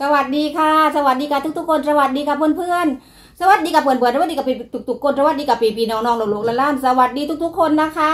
สวัสดีค่ะ สวัสดีค่ะทุกๆคน สวัสดีค่ะเพื่อนๆ สวัสดีกับเพื่อนๆ สวัสดีกับทุกๆคน สวัสดีกับปีๆน้องๆลูกๆหลานๆสวัสดีทุกๆคนนะคะ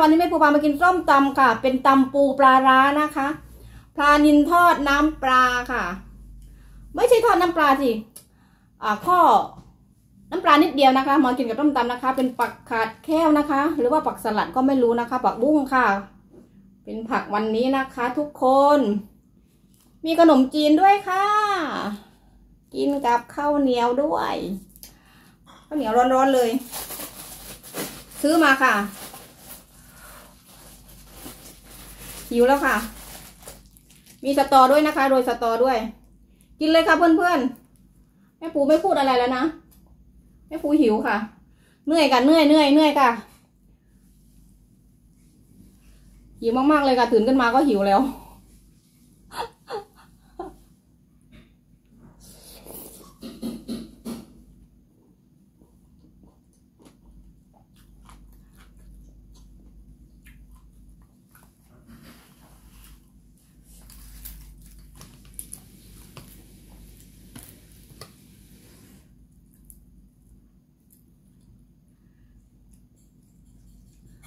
วันนี้แม่ปูพามากินส้มตำค่ะ เป็นตำปูปลาร้านะคะ ปลานินทอดน้ำปลาค่ะ ไม่ใช่ทอดน้ำปลาสิอ่าข้อน้ำปลานิดเดียวนะคะมากินกับต้มตำนะคะ เป็นปักขาดแค้วนะคะ หรือว่าปักสลัดก็ไม่รู้นะคะปักบุ้งค่ะ เป็นผักวันนี้นะคะ ทุกคน มีขนมจีนด้วยค่ะ กินกับข้าวเหนียวด้วยข้าวเหนียวร้อนๆเลย ซื้อมาค่ะหิวแล้วค่ะ มีสตอด้วยนะคะโดยสตอด้วย กินเลยค่ะเพื่อนๆแม่ปูไม่พูดอะไรแล้วนะแม่ปูหิวค่ะเหนื่อยกันเหนื่อยเหนื่อยเหนื่อยค่ะหิวมากๆเลยค่ะตื่นขึ้นมาก็หิวแล้ว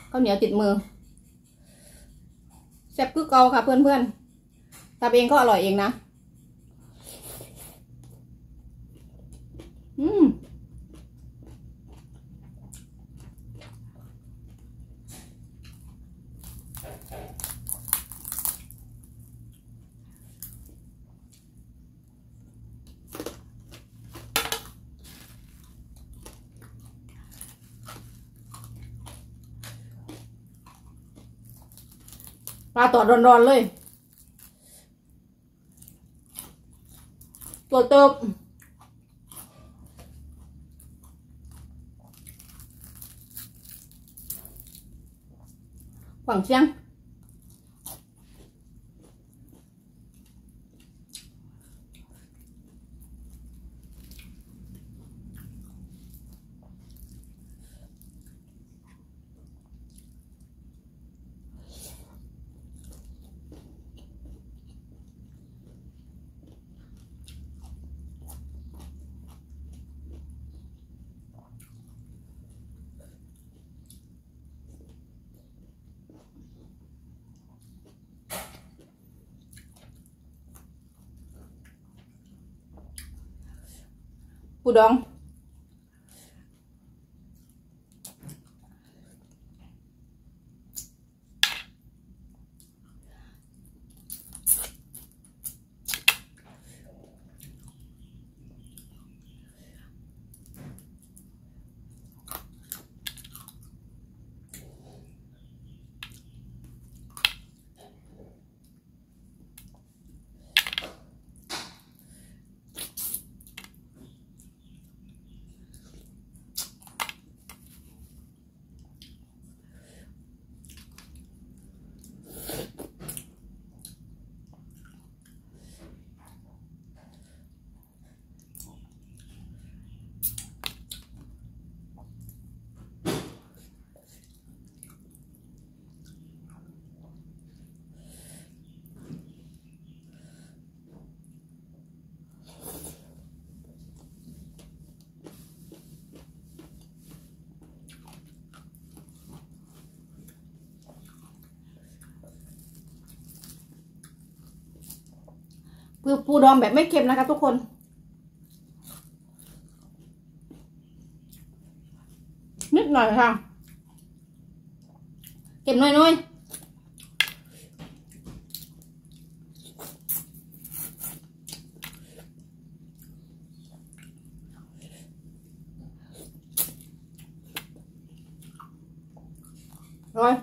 ข้าวเหนียวติดมือแซ่บคือเกาค่ะเพื่อนๆทำเองก็อร่อยเองนะ อืม ปลาตอดร้อนๆเลยตัวเติบฝั่งเชียง ปู คือปูดองแบบไม่เค็มนะคะทุกคน นิดหน่อยค่ะเค็มน้อยๆร้อย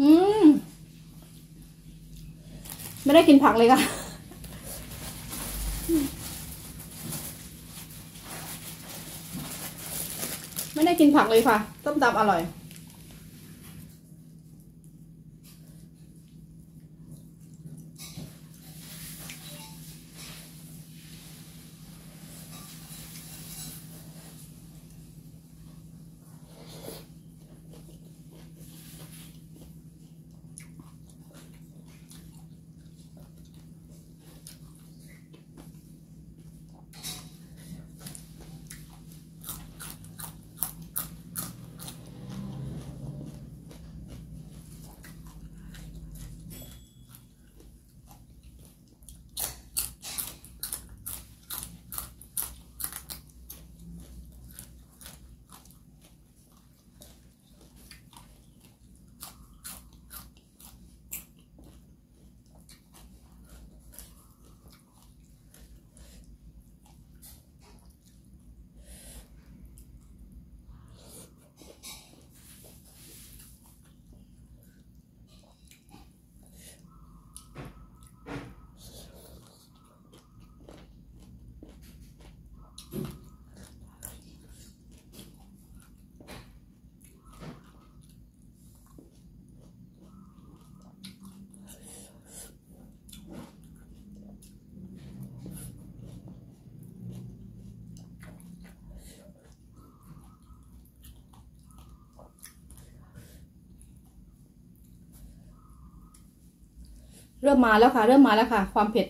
อืม ไม่ได้กินผักเลยค่ะ ไม่ได้กินผักเลยค่ะ ต้มตำอร่อย เริ่มมาแล้วค่ะ เริ่มมาแล้วค่ะ ความเผ็ด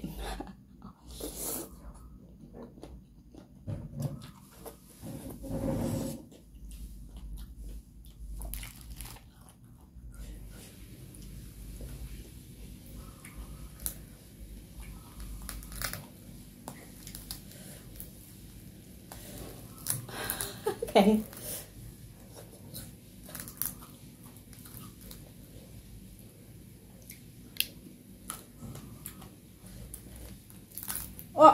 แข็ง โอ้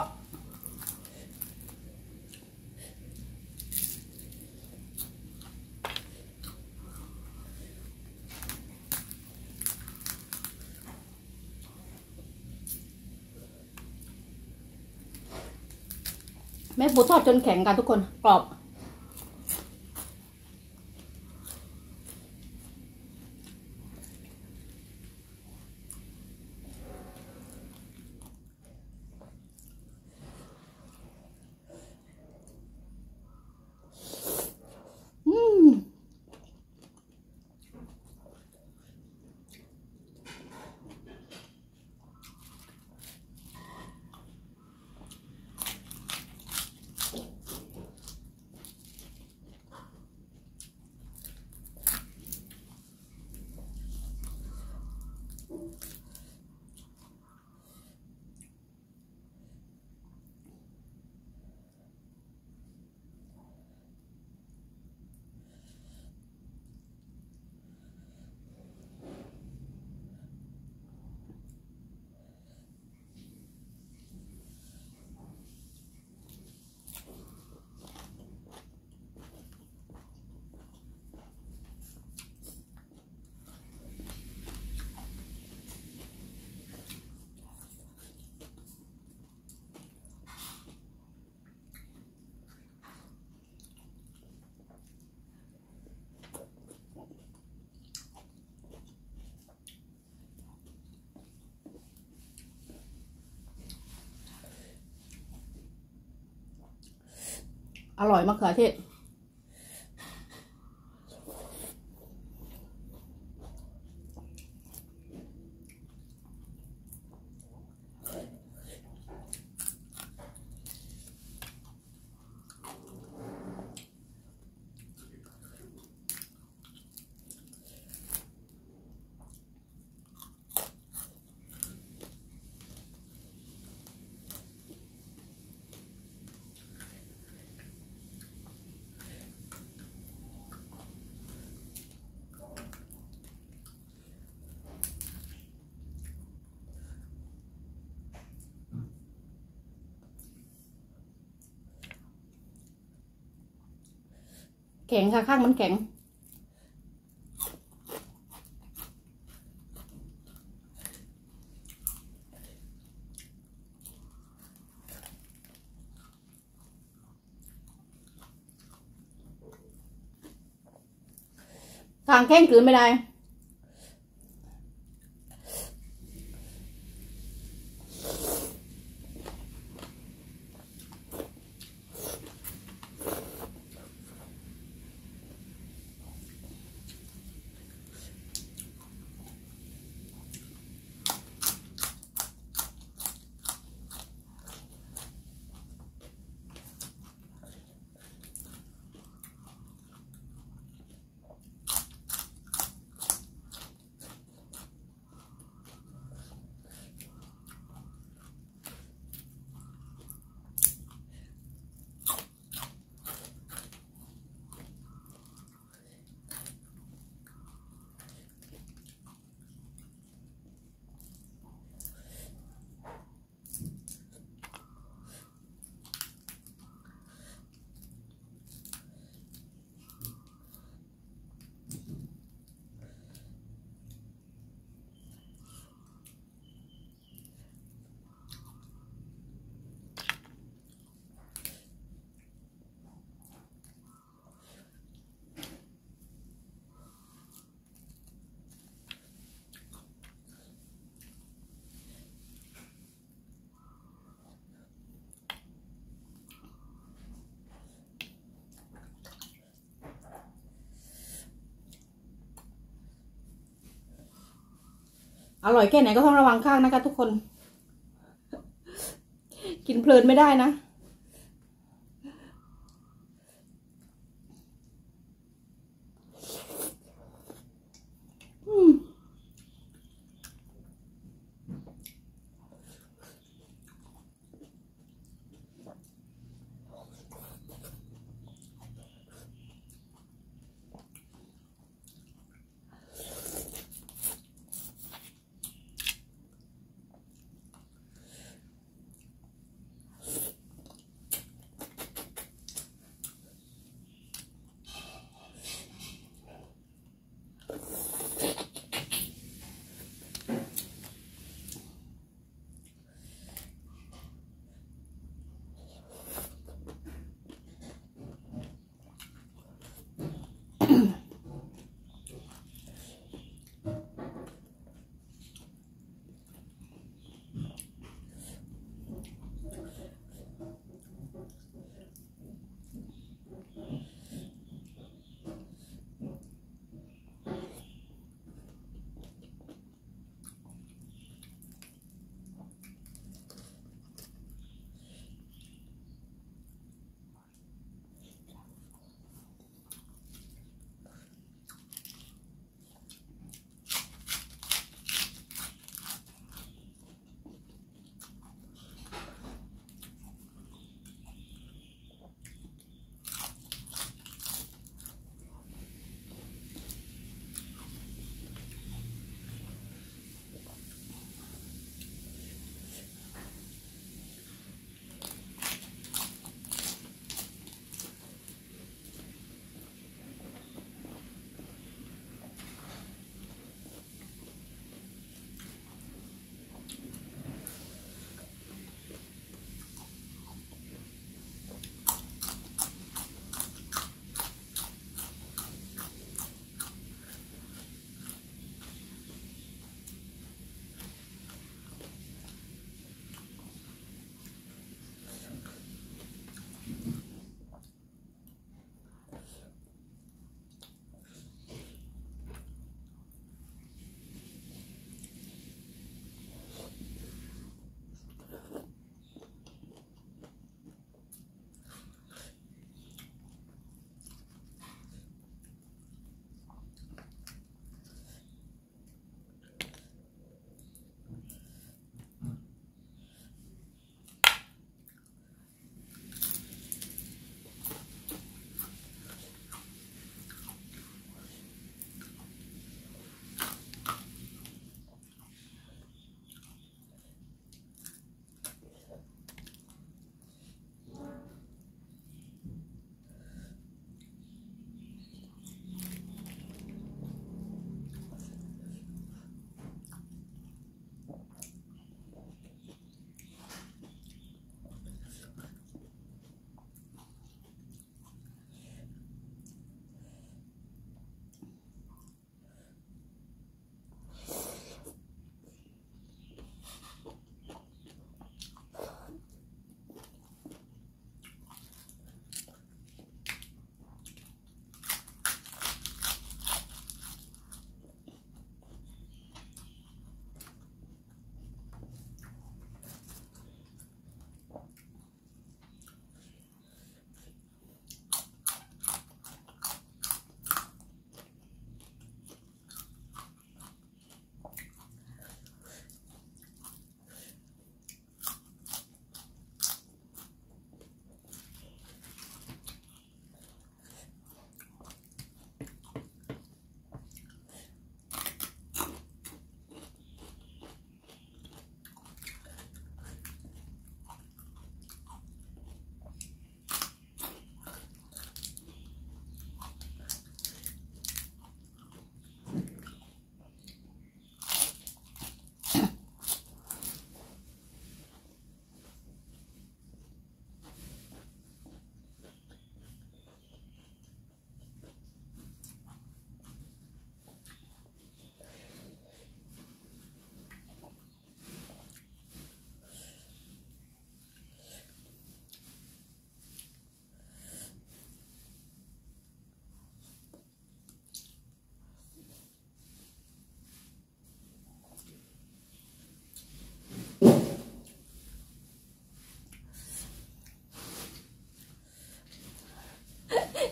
แม่ปูทอดจนแข็งกันทุกคนกรอบ อร่อยมะเขือเทศ แข็งค่ะ ข้างมันแข็ง ทางแข้งขืนไม่ได้ อร่อยแค่ไหนก็ต้องระวังข้างนะคะทุกคน กินเพลินไม่ได้นะ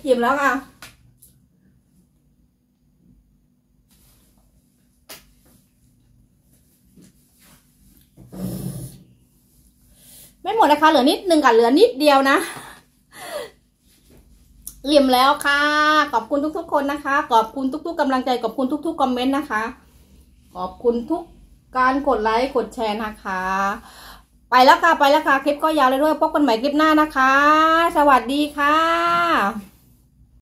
อิ่มแล้วค่ะ ไม่หมดนะคะ เหลือนิดนึงค่ะเหลือนิดเดียวนะอิ่มแล้วค่ะ ขอบคุณทุก ๆ คนนะคะ ขอบคุณทุก ๆกำลังใจ ขอบคุณทุก ๆ คอมเมนต์นะคะ ขอบคุณทุกการกดไลค์ กดแชร์นะคะ ไปแล้วค่ะ ไปแล้วค่ะ คลิปก็ยาวเลยด้วย พบกันใหม่คลิปหน้านะคะ สวัสดีค่ะ